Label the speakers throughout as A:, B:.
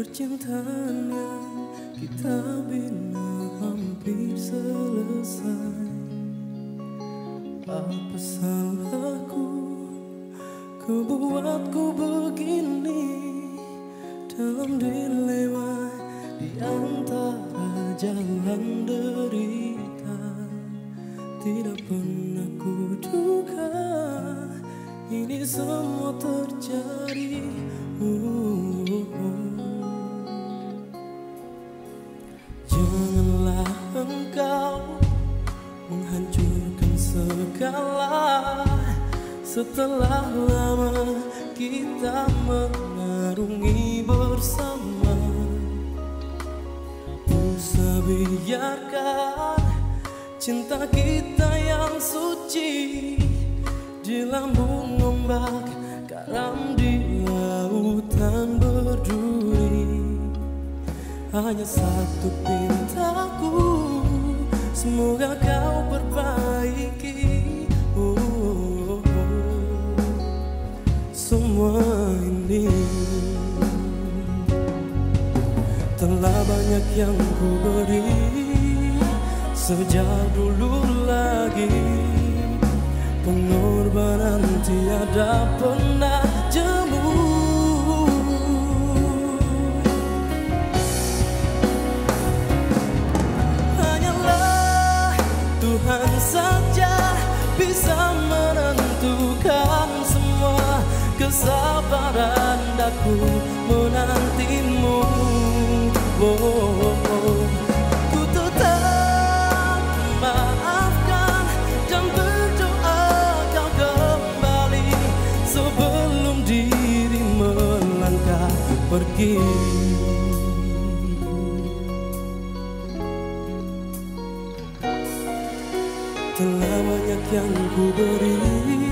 A: Percintaan yang kita bina hampir selesai. Apa salahku? Kebuatku begini Dalam dilema Di antara jalan derita. Tidak pernah kuduga Ini semua terjadi. Uh, segala Setelah lama kita mengarungi bersama Usah biarkan cinta kita yang suci Di lambung ombak karam di lautan berduri. Hanya satu pintaku Semoga kau perbaiki Semua ini. Telah banyak yang ku beri Sejak dulu lagi. Pengorbanan tiada pernah kesabaran daku menantimu. Oh, oh, oh. Ku tetap maafkan dan berdoa kau kembali sebelum diri melangkah pergi. Telah banyak yang ku beri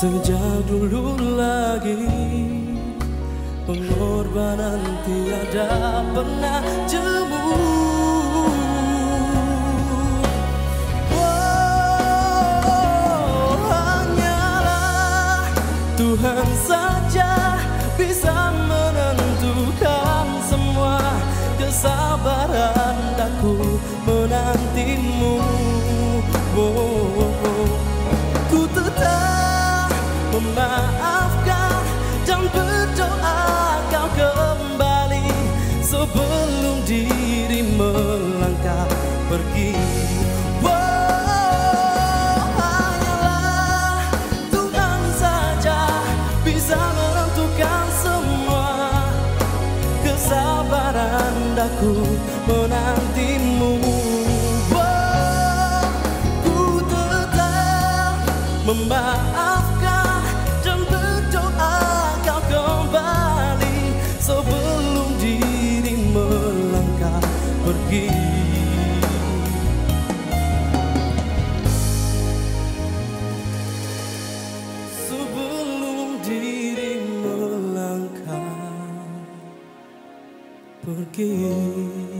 A: Sejak dulu lagi Pengorbanan tiada pernah jemu Oh, Tuhan saja bisa menentukan semua kesabaran daku menantimu. Memaafkan dan berdoa kau kembali sebelum diri melangkah pergi. Oh, hanyalah Tuhan saja bisa menentukan semua kesabaran daku menantimu. forgive.